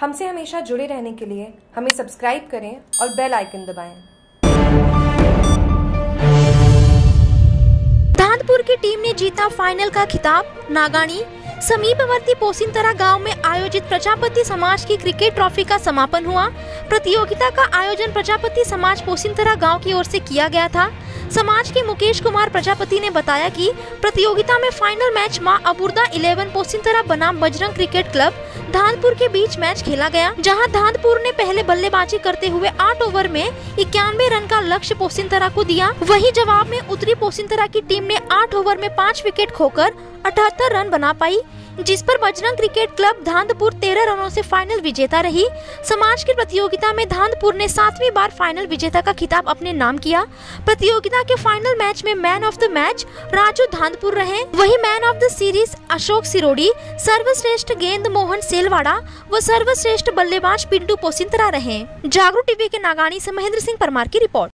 हमसे हमेशा जुड़े रहने के लिए हमें सब्सक्राइब करें और बेल आइकन दबाएँ। धानपुर की टीम ने जीता फाइनल का खिताब। नागानी समीपवर्ती पोसिंतरा गाँव में आयोजित प्रजापति समाज की क्रिकेट ट्रॉफी का समापन हुआ। प्रतियोगिता का आयोजन प्रजापति समाज पोसिंतरा गाँव की ओर से किया गया था। समाज के मुकेश कुमार प्रजापति ने बताया कि प्रतियोगिता में फाइनल मैच माँ अबुर्दा 11 पोसिंतरा बनाम बजरंग क्रिकेट क्लब धानपुर के बीच मैच खेला गया, जहाँ धानपुर ने पहले बल्लेबाजी करते हुए आठ ओवर में इक्यानवे रन का लक्ष्य पोसिंतरा को दिया। वही जवाब में उत्तरी पोसिंतरा की टीम ने आठ ओवर में पाँच विकेट खोकर अठहत्तर रन बना पाई, जिस पर बजरंग क्रिकेट क्लब धांधपुर तेरह रनों से फाइनल विजेता रही। समाज की प्रतियोगिता में धांधपुर ने सातवीं बार फाइनल विजेता का खिताब अपने नाम किया। प्रतियोगिता के फाइनल मैच में man of the match Raju Dhandhpur रहे। वही man of the series Ashok Sirodi, सर्वश्रेष्ठ गेंद मोहन सेलवाड़ा व सर्वश्रेष्ठ बल्लेबाज पिंटू पोसिंतरा रहे। जागरूक टीवी के नागानी से महेंद्र सिंह परमार की रिपोर्ट।